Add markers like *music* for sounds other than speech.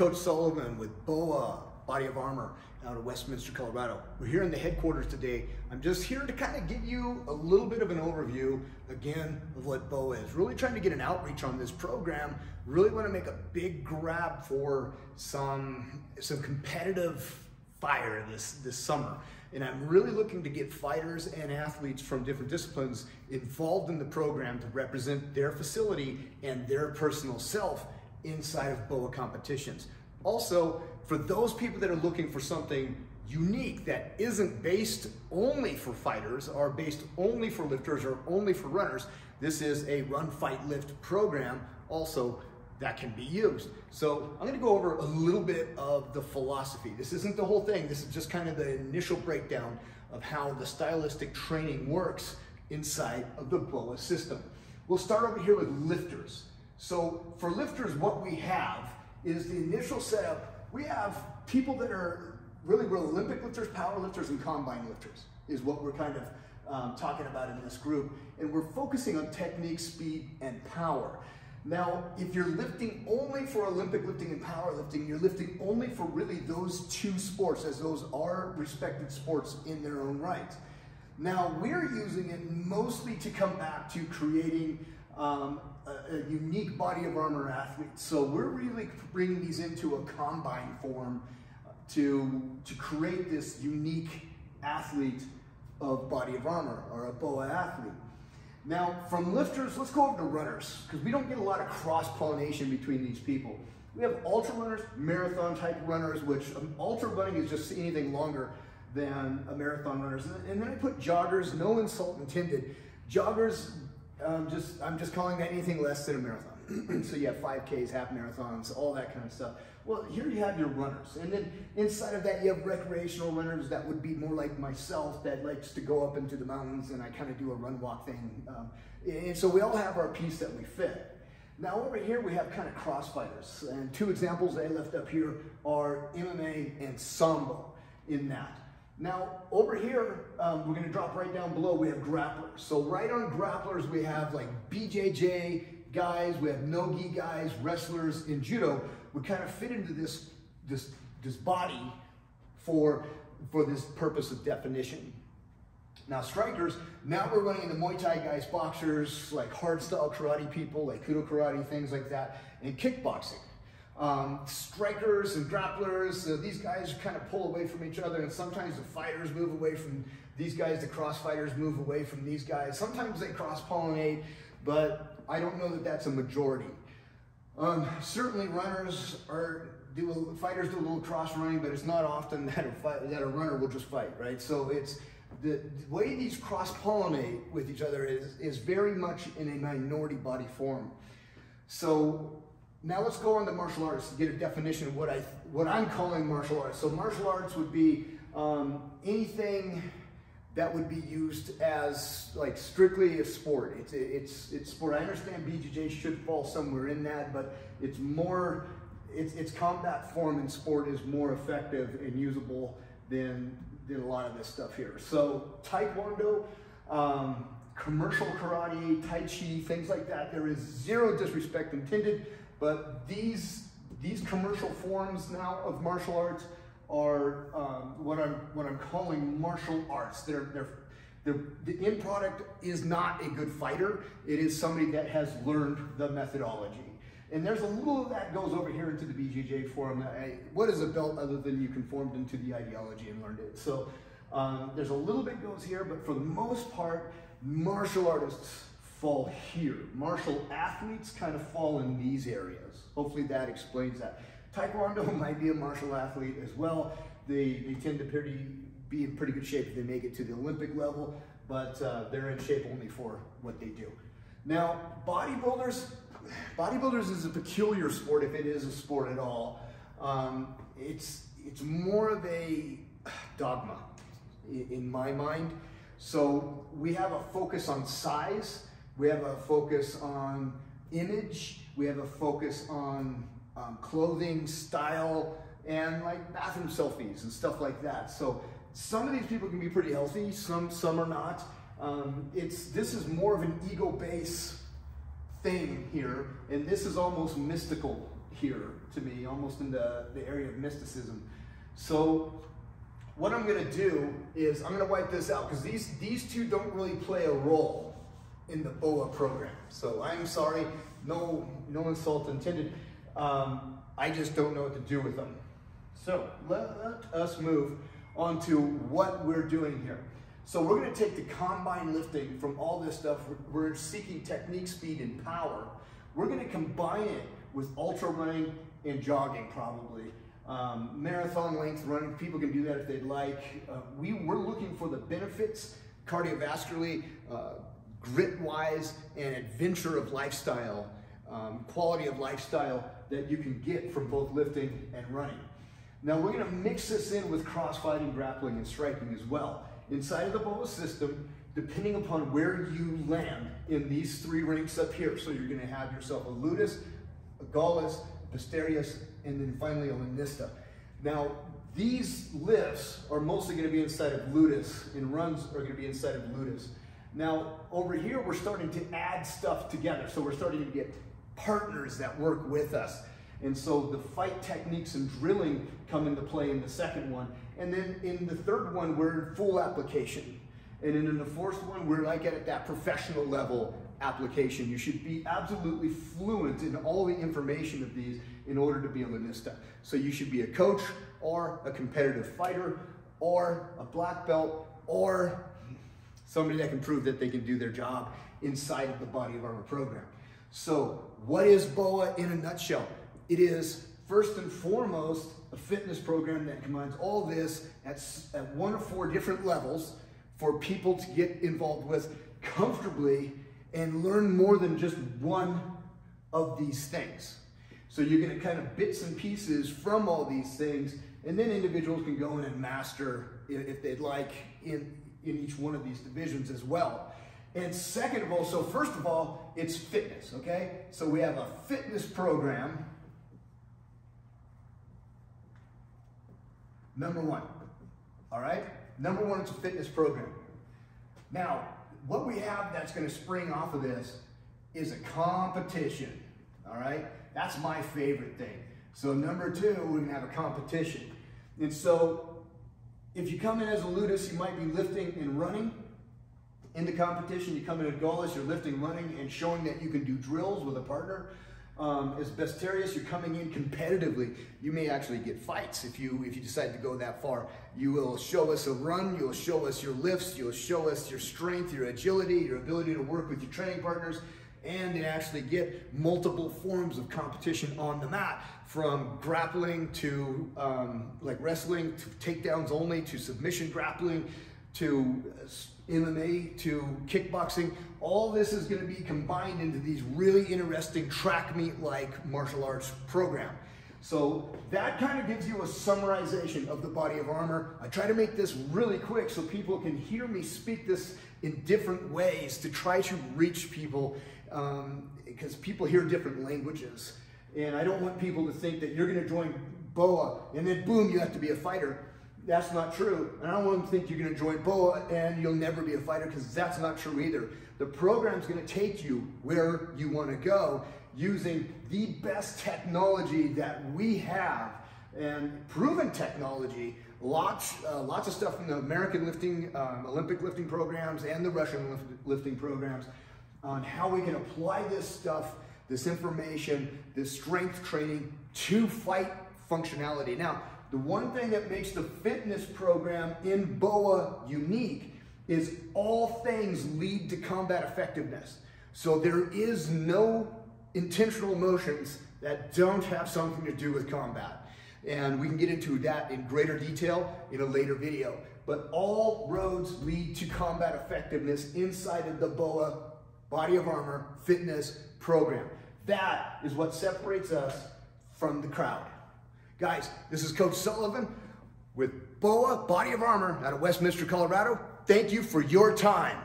Coach Sullivan with BOA Body of Armor out of Westminster, Colorado. We're here in the headquarters today. I'm just here to kind of give you a little bit of an overview, again, of what BOA is. Really trying to get an outreach on this program. Really want to make a big grab for some, some competitive fire this, this summer. And I'm really looking to get fighters and athletes from different disciplines involved in the program to represent their facility and their personal self inside of BOA competitions. Also, for those people that are looking for something unique that isn't based only for fighters or based only for lifters or only for runners, this is a run, fight, lift program also that can be used. So I'm gonna go over a little bit of the philosophy. This isn't the whole thing. This is just kind of the initial breakdown of how the stylistic training works inside of the BOA system. We'll start over here with lifters. So for lifters, what we have is the initial setup. We have people that are really, real Olympic lifters, power lifters, and combine lifters is what we're kind of um, talking about in this group. And we're focusing on technique, speed, and power. Now, if you're lifting only for Olympic lifting and powerlifting, you're lifting only for really those two sports, as those are respected sports in their own right. Now, we're using it mostly to come back to creating um, a, unique body of armor athletes. So we're really bringing these into a combine form to, to create this unique athlete of body of armor or a BOA athlete. Now, from lifters, let's go over to runners because we don't get a lot of cross-pollination between these people. We have ultra runners, marathon type runners, which um, ultra running is just anything longer than a marathon runners. And then I put joggers, no insult intended. Joggers um, just I'm just calling that anything less than a marathon. *clears throat* so you have 5Ks, half marathons, all that kind of stuff. Well, here you have your runners. And then inside of that, you have recreational runners that would be more like myself that likes to go up into the mountains and I kind of do a run walk thing. Um, and so we all have our piece that we fit. Now over here, we have kind of crossfighters. And two examples I left up here are MMA and Sambo in that. Now, over here, um, we're gonna drop right down below, we have grapplers. So right on grapplers, we have like BJJ guys, we have no-gi guys, wrestlers in judo. We kind of fit into this, this, this body for, for this purpose of definition. Now strikers, now we're running into Muay Thai guys, boxers, like hard style karate people, like Kudo karate, things like that, and kickboxing um, strikers and grapplers. Uh, these guys kind of pull away from each other, and sometimes the fighters move away from these guys. The cross fighters move away from these guys. Sometimes they cross pollinate, but I don't know that that's a majority. Um, certainly, runners are do fighters do a little cross running, but it's not often *laughs* that a fight, that a runner will just fight, right? So it's the, the way these cross pollinate with each other is is very much in a minority body form. So now let's go on to martial arts to get a definition of what I what I'm calling martial arts. So martial arts would be um, anything that would be used as like strictly a sport. It's it's it's sport. I understand BJJ should fall somewhere in that, but it's more its its combat form in sport is more effective and usable than than a lot of this stuff here. So Taekwondo. Um, commercial karate, Tai Chi, things like that. There is zero disrespect intended. But these, these commercial forms now of martial arts are um, what, I'm, what I'm calling martial arts. They're, they're, the end product is not a good fighter. It is somebody that has learned the methodology. And there's a little of that goes over here into the BJJ form. I, what is a belt other than you conformed into the ideology and learned it? So um, there's a little bit goes here, but for the most part, martial artists fall here. Martial athletes kind of fall in these areas. Hopefully that explains that. Taekwondo *laughs* might be a martial athlete as well. They, they tend to pretty, be in pretty good shape if they make it to the Olympic level, but uh, they're in shape only for what they do. Now, bodybuilders, bodybuilders is a peculiar sport if it is a sport at all. Um, it's, it's more of a dogma in my mind. So we have a focus on size we have a focus on image. We have a focus on um, clothing, style, and like bathroom selfies and stuff like that. So some of these people can be pretty healthy, some some are not. Um, it's this is more of an ego base thing here, and this is almost mystical here to me, almost in the, the area of mysticism. So what I'm gonna do is I'm gonna wipe this out because these, these two don't really play a role in the BOA program. So I'm sorry, no, no insult intended. Um, I just don't know what to do with them. So let, us move on to what we're doing here. So we're gonna take the combine lifting from all this stuff. We're, we're seeking technique, speed, and power. We're gonna combine it with ultra running and jogging probably. Um, marathon length running, people can do that if they'd like. Uh, we, we're looking for the benefits cardiovascularly, uh, grit-wise, and adventure of lifestyle, um, quality of lifestyle that you can get from both lifting and running. Now we're gonna mix this in with cross-fighting, grappling, and striking as well. Inside of the BOA system, depending upon where you land in these three ranks up here, so you're gonna have yourself a ludus, a gallus, Bestiarius, and then finally a Lanista. Now, these lifts are mostly gonna be inside of ludus, and runs are gonna be inside of ludus. Now, over here, we're starting to add stuff together. So we're starting to get partners that work with us. And so the fight techniques and drilling come into play in the second one. And then in the third one, we're in full application. And then in the fourth one, we're like at that professional level application. You should be absolutely fluent in all the information of these in order to be a Lanista. So you should be a coach or a competitive fighter or a black belt or somebody that can prove that they can do their job inside of the body of armor program. So what is BOA in a nutshell? It is first and foremost a fitness program that combines all this at, at one of four different levels for people to get involved with comfortably and learn more than just one of these things. So you're to kind of bits and pieces from all these things, and then individuals can go in and master if they'd like in, in each one of these divisions as well. And second of all, so first of all, it's fitness, okay? So we have a fitness program. Number one, all right? Number one, it's a fitness program. Now, what we have that's going to spring off of this is a competition. All right, that's my favorite thing. So number two, we're to have a competition. And so if you come in as a ludus, you might be lifting and running. In the competition, you come in as gallus, you're lifting, running, and showing that you can do drills with a partner um, as Bestiarius, you're coming in competitively. You may actually get fights if you if you decide to go that far. You will show us a run, you'll show us your lifts, you'll show us your strength, your agility, your ability to work with your training partners, and then actually get multiple forms of competition on the mat, from grappling to um, like wrestling, to takedowns only, to submission grappling, to MMA to kickboxing, all this is going to be combined into these really interesting track meet like martial arts program. So that kind of gives you a summarization of the body of armor. I try to make this really quick so people can hear me speak this in different ways to try to reach people because um, people hear different languages. And I don't want people to think that you're going to join BOA and then boom, you have to be a fighter that's not true. And I don't want them to think you're going to join BOA and you'll never be a fighter because that's not true either. The program's going to take you where you want to go using the best technology that we have and proven technology. Lots, uh, lots of stuff from the American lifting, um, Olympic lifting programs and the Russian lift, lifting programs on how we can apply this stuff, this information, this strength training to fight functionality. Now, the one thing that makes the fitness program in BOA unique is all things lead to combat effectiveness. So there is no intentional motions that don't have something to do with combat. And we can get into that in greater detail in a later video. But all roads lead to combat effectiveness inside of the BOA body of armor fitness program. That is what separates us from the crowd. Guys, this is Coach Sullivan with BOA Body of Armor out of Westminster, Colorado. Thank you for your time.